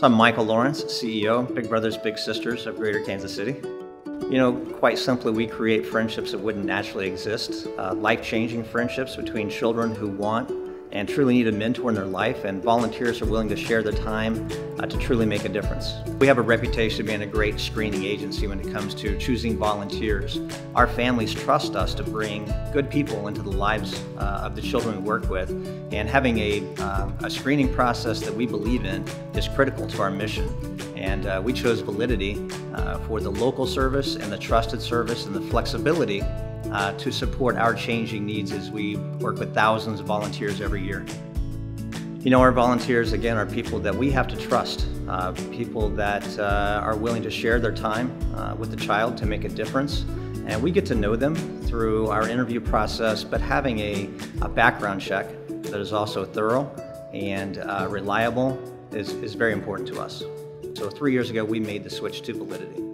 So I'm Michael Lawrence, CEO, Big Brothers Big Sisters of Greater Kansas City. You know, quite simply, we create friendships that wouldn't naturally exist, uh, life-changing friendships between children who want and truly need a mentor in their life, and volunteers are willing to share their time uh, to truly make a difference. We have a reputation of being a great screening agency when it comes to choosing volunteers. Our families trust us to bring good people into the lives uh, of the children we work with, and having a, um, a screening process that we believe in is critical to our mission. And uh, we chose Validity uh, for the local service and the trusted service and the flexibility uh, to support our changing needs as we work with thousands of volunteers every year. You know, our volunteers, again, are people that we have to trust, uh, people that uh, are willing to share their time uh, with the child to make a difference. And we get to know them through our interview process, but having a, a background check that is also thorough and uh, reliable is, is very important to us. So three years ago, we made the switch to Validity.